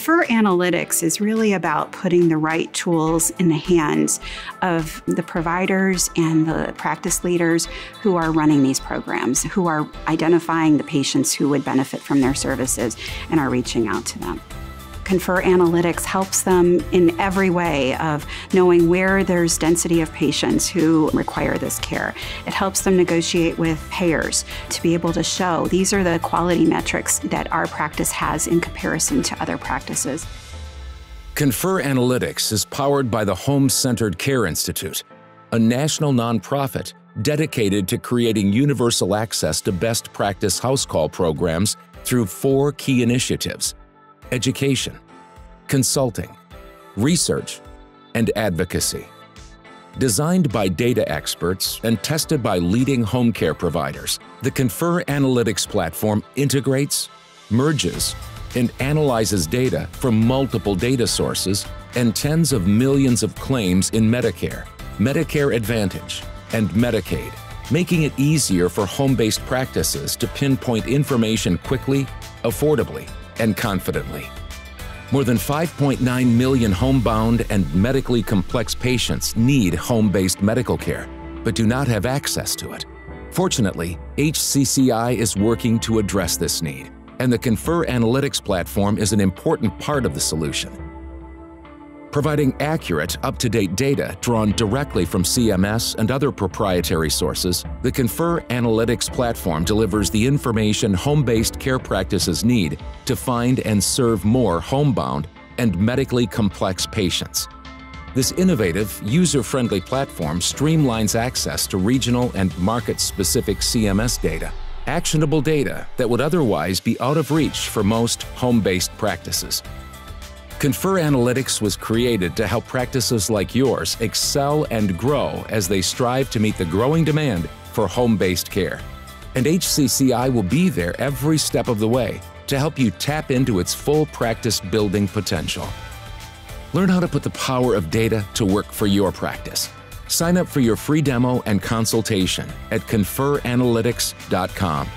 Confer Analytics is really about putting the right tools in the hands of the providers and the practice leaders who are running these programs, who are identifying the patients who would benefit from their services and are reaching out to them. Confer Analytics helps them in every way of knowing where there's density of patients who require this care. It helps them negotiate with payers to be able to show these are the quality metrics that our practice has in comparison to other practices. Confer Analytics is powered by the Home Centered Care Institute, a national nonprofit dedicated to creating universal access to best practice house call programs through four key initiatives education, consulting, research, and advocacy. Designed by data experts and tested by leading home care providers, the Confer Analytics platform integrates, merges, and analyzes data from multiple data sources and tens of millions of claims in Medicare, Medicare Advantage, and Medicaid, making it easier for home-based practices to pinpoint information quickly, affordably, and confidently. More than 5.9 million homebound and medically complex patients need home-based medical care, but do not have access to it. Fortunately, HCCI is working to address this need, and the Confer Analytics platform is an important part of the solution providing accurate, up-to-date data drawn directly from CMS and other proprietary sources, the Confer Analytics platform delivers the information home-based care practices need to find and serve more homebound and medically complex patients. This innovative, user-friendly platform streamlines access to regional and market-specific CMS data, actionable data that would otherwise be out of reach for most home-based practices. Confer Analytics was created to help practices like yours excel and grow as they strive to meet the growing demand for home-based care. And HCCI will be there every step of the way to help you tap into its full practice building potential. Learn how to put the power of data to work for your practice. Sign up for your free demo and consultation at conferanalytics.com.